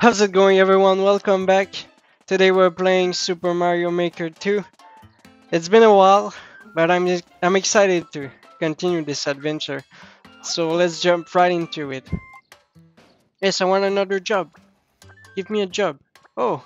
How's it going everyone? Welcome back. Today we're playing Super Mario Maker 2. It's been a while, but I'm I'm excited to continue this adventure. So let's jump right into it. Yes, I want another job. Give me a job. Oh.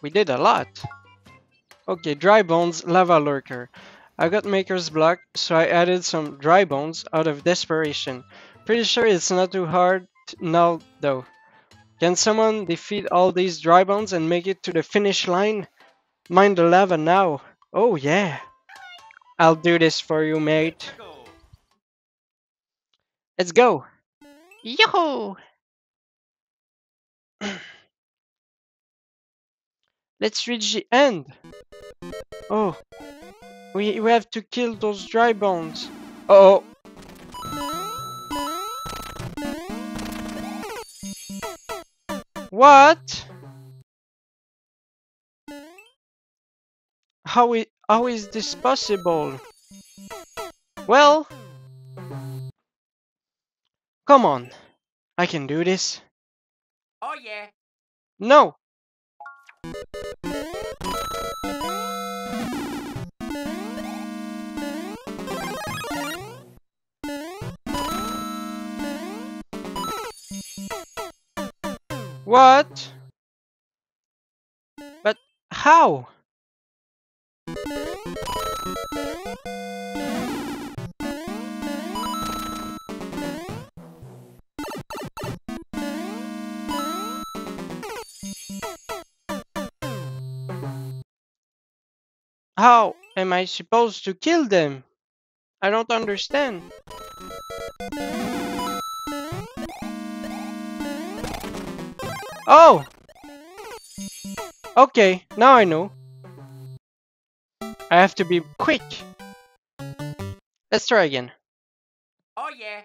We did a lot. Okay, dry bones, lava lurker. I got maker's block, so I added some dry bones out of desperation. Pretty sure it's not too hard now though. Can someone defeat all these dry bones and make it to the finish line? Mind the lava now. Oh yeah. I'll do this for you, mate. Let's go. Yoo-hoo! Let's reach the end. Oh. We, we have to kill those dry bones. Uh oh. What? How is, how is this possible? Well, come on, I can do this. Oh yeah. No! What? But how? How am I supposed to kill them? I don't understand. Oh! Okay, now I know. I have to be quick. Let's try again. Oh yeah.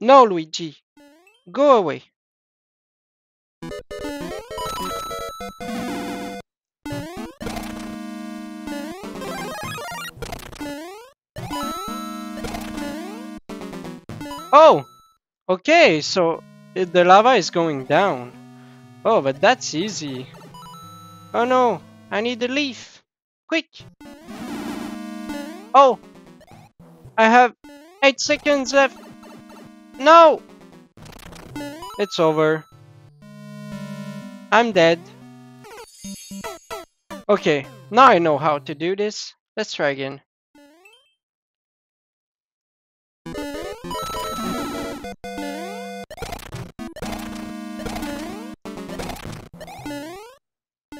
No, Luigi. Go away. Oh! Okay, so the lava is going down. Oh, but that's easy. Oh no, I need a leaf. Quick! Oh! I have 8 seconds left. No! It's over. I'm dead. Okay, now I know how to do this. Let's try again.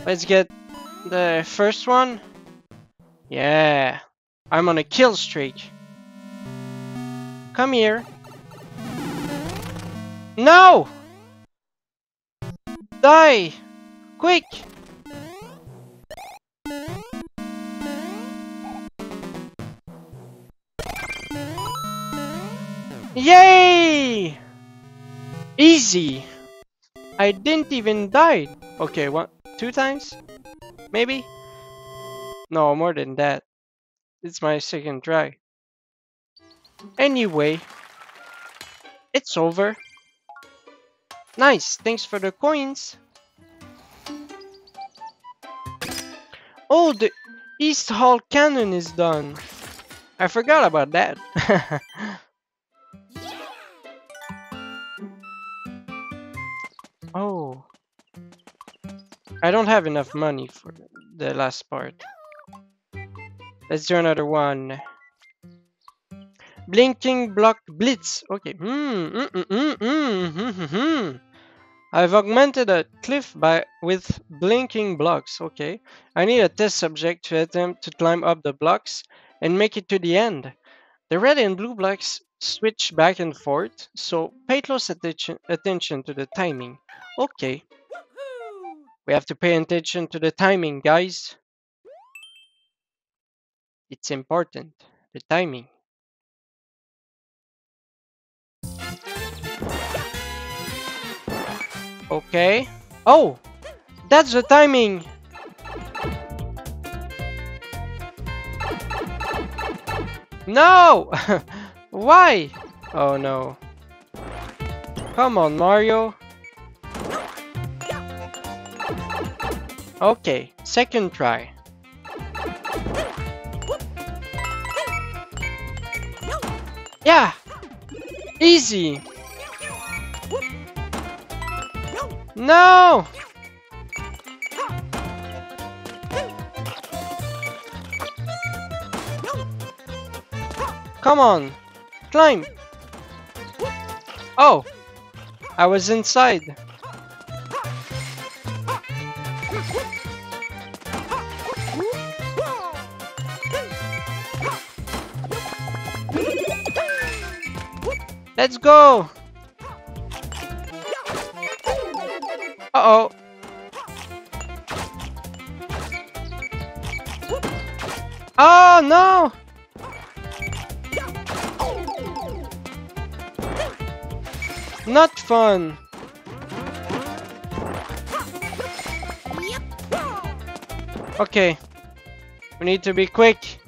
Let's get the first one. Yeah, I'm on a kill streak. Come here. No! Die! Quick! Yay! Easy! I didn't even die. Okay, one, two times? Maybe? No, more than that. It's my second try. Anyway, it's over. Nice, thanks for the coins. Oh, the East Hall Cannon is done. I forgot about that. I don't have enough money for the last part. Let's do another one. Blinking block blitz. Okay. Mm, mm, mm. I've augmented a cliff by with blinking blocks. Okay. I need a test subject to attempt to climb up the blocks and make it to the end. The red and blue blocks switch back and forth, so pay close attention attention to the timing. Okay. We have to pay attention to the timing, guys. It's important. The timing. Okay. Oh! That's the timing! No! Why? Oh no. Come on, Mario. Okay, second try. Yeah! Easy! No! Come on! Climb! Oh! I was inside. Let's go! Uh-oh. Oh, no! Not fun! Okay. We need to be quick.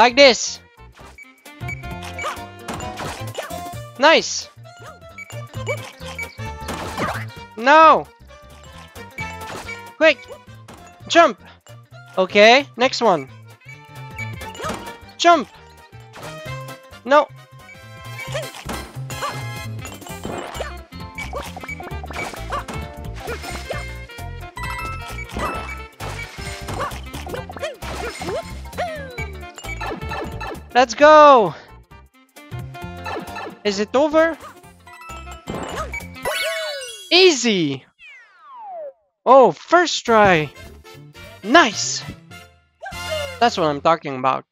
Like this. Nice. No. Quick. Jump. Okay, next one. Jump. No. Let's go. Is it over? Easy. Oh, first try. Nice. That's what I'm talking about.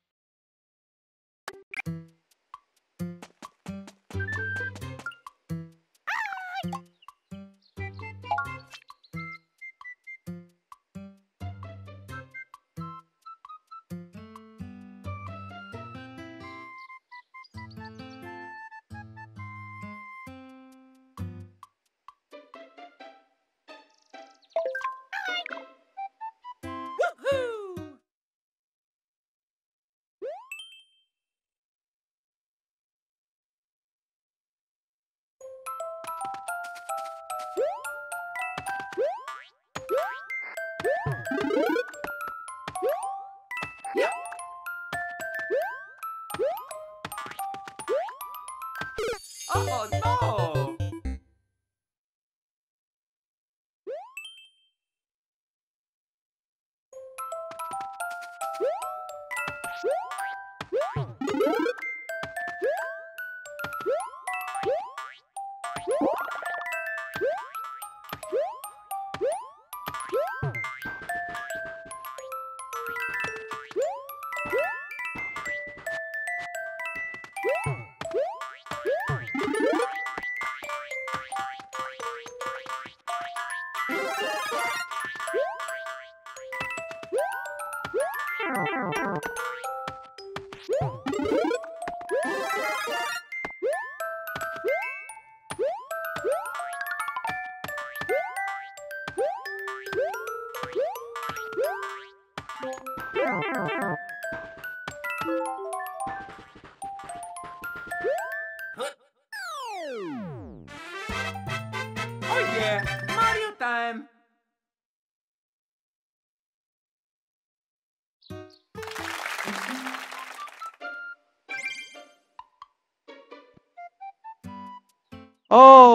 Oh no!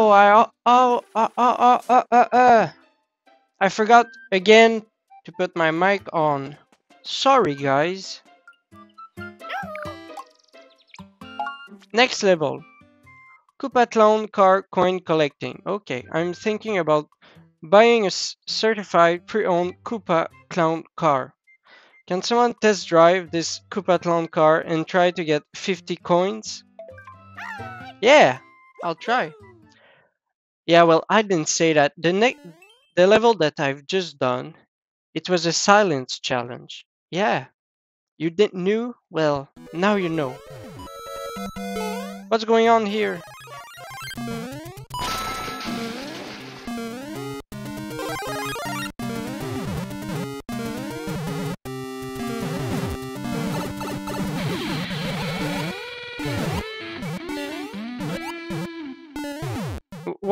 I oh oh oh oh uh, uh. I forgot again to put my mic on. Sorry, guys. Next level. Koopa car coin collecting. Okay, I'm thinking about buying a certified pre-owned Koopa Clown car. Can someone test drive this Koopa Clown car and try to get 50 coins? Yeah, I'll try. Yeah, well, I didn't say that. The next, the level that I've just done, it was a silence challenge. Yeah, you didn't knew? Well, now you know. What's going on here?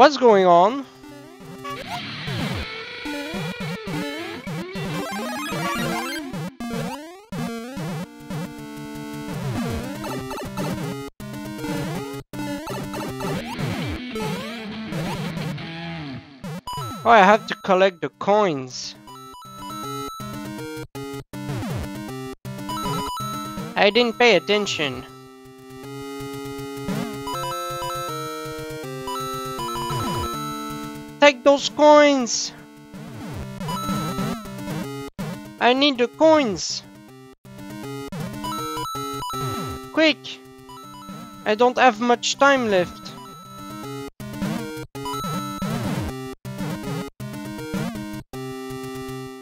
What's going on? Oh, I have to collect the coins. I didn't pay attention. Take those coins! I need the coins! Quick! I don't have much time left.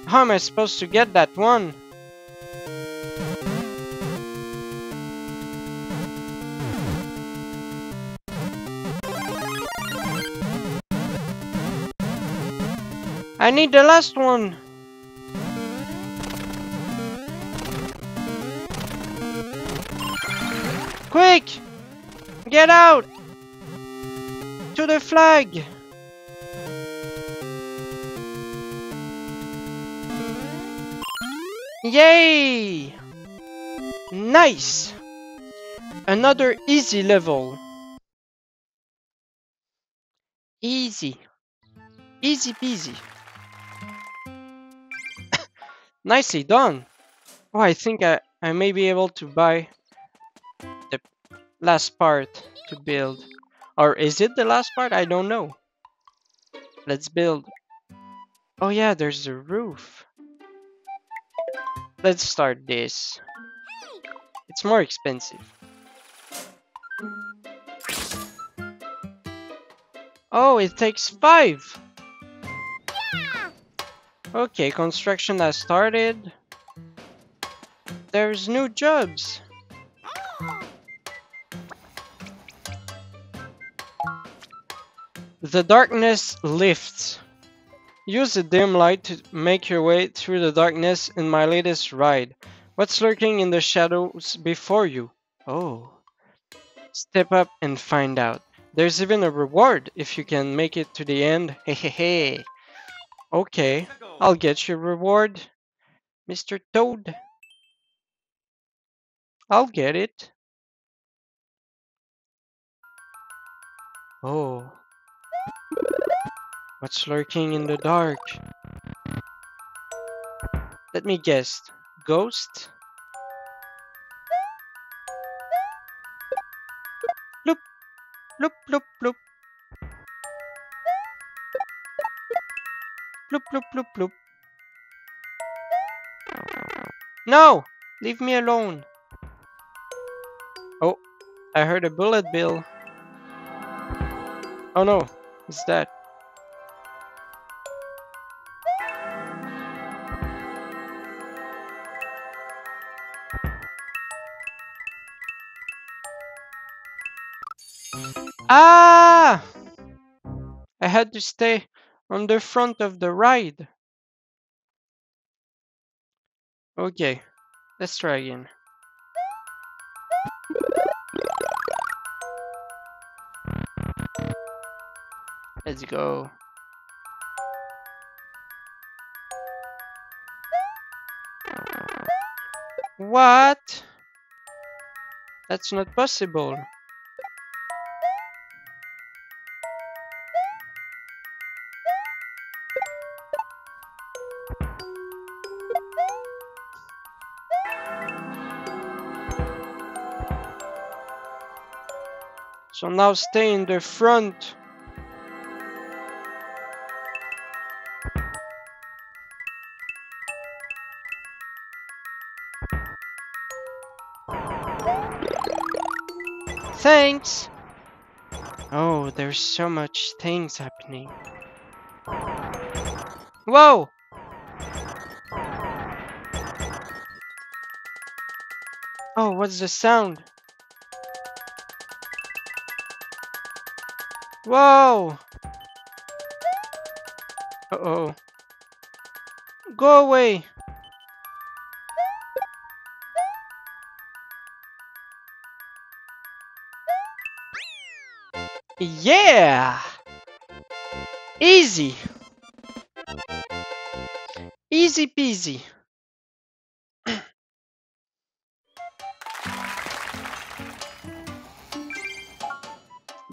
How am I supposed to get that one? I need the last one. Quick! Get out! To the flag! Yay! Nice! Another easy level. Easy. Easy peasy. Nicely done. Oh, I think I, I may be able to buy the last part to build. Or is it the last part? I don't know. Let's build. Oh yeah, there's the roof. Let's start this. It's more expensive. Oh, it takes five! Okay, construction has started. There's new jobs. The darkness lifts. Use the dim light to make your way through the darkness in my latest ride. What's lurking in the shadows before you? Oh. Step up and find out. There's even a reward if you can make it to the end. Hehehe. Okay, I'll get your reward, Mr. Toad. I'll get it. Oh. What's lurking in the dark? Let me guess. Ghost? Bloop, bloop, bloop, bloop. Bloop, bloop, bloop, bloop. No! Leave me alone. Oh, I heard a bullet bill. Oh no, it's that. Ah! I had to stay on the front of the ride. Okay, let's try again. Let's go. What? That's not possible. So now stay in the front. Thanks! Oh, there's so much things happening. Whoa! Oh, what's the sound? Whoa! Uh-oh. Go away! Yeah! Easy. Easy peasy.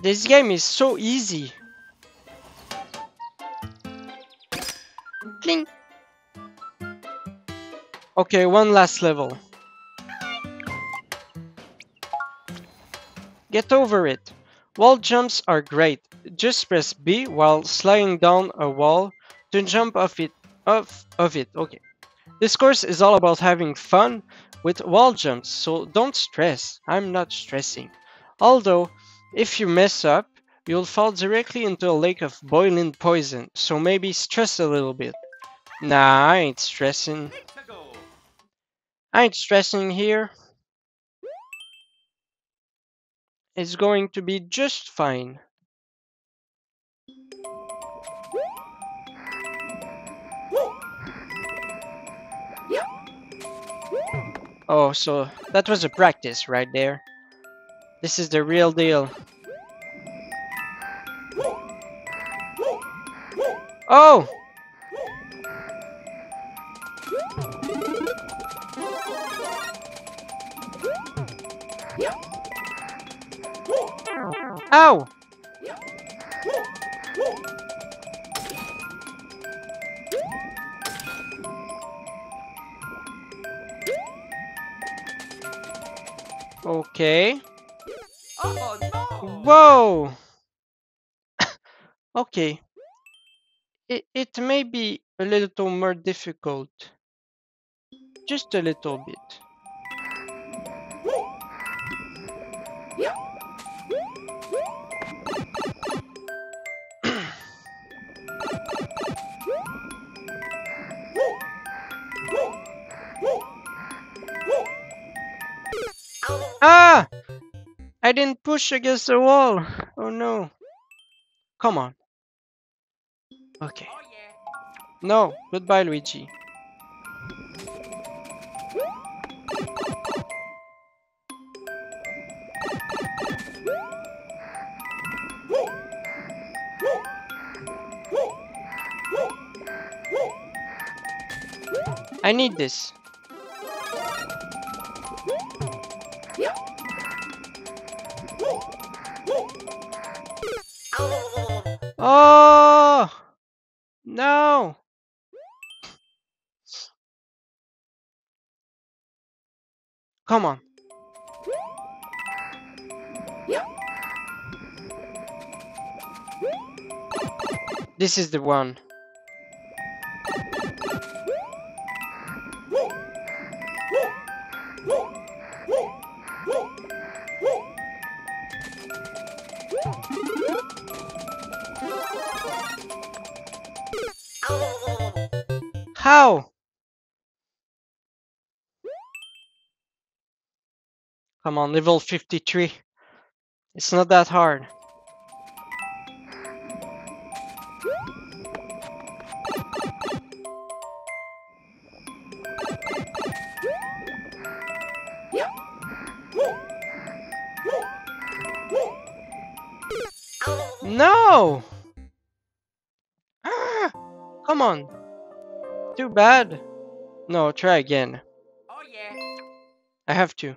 This game is so easy. Okay, one last level. Get over it. Wall jumps are great. Just press B while sliding down a wall to jump off it off of it. Okay. This course is all about having fun with wall jumps, so don't stress. I'm not stressing. Although, if you mess up, you'll fall directly into a lake of boiling poison, so maybe stress a little bit. Nah, I ain't stressing. I ain't stressing here. It's going to be just fine. Oh, so that was a practice right there. This is the real deal. Oh! Ow! Okay. Whoa! okay. It, it may be a little more difficult. Just a little bit. Ah! I didn't push against the wall. Oh no. Come on. Okay. No. Goodbye, Luigi. I need this. Oh no! Come on. This is the one. How? Come on, level 53. It's not that hard. No! Ah, come on. Too bad. No, try again. Oh yeah. I have to.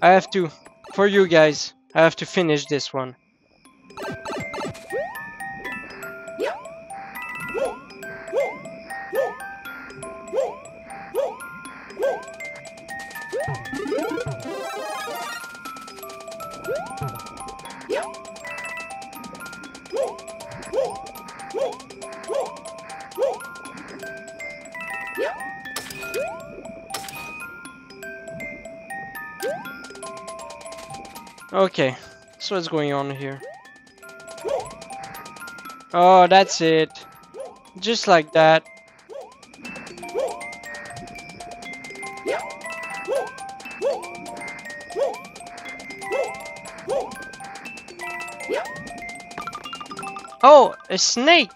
I have to. For you guys. I have to finish this one. Okay, so what's going on here? Oh, that's it. Just like that. Oh, a snake!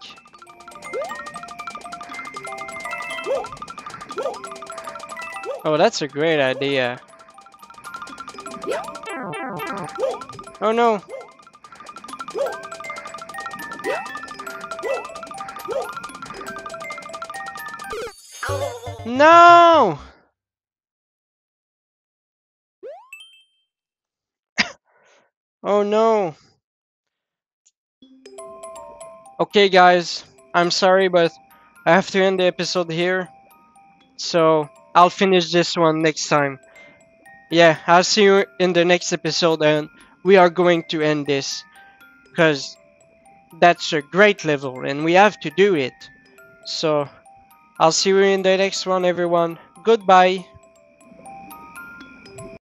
Oh, that's a great idea. Oh no. No! oh no. Okay guys, I'm sorry but I have to end the episode here. So I'll finish this one next time. Yeah, I'll see you in the next episode and we are going to end this. Because that's a great level and we have to do it. So I'll see you in the next one everyone. Goodbye.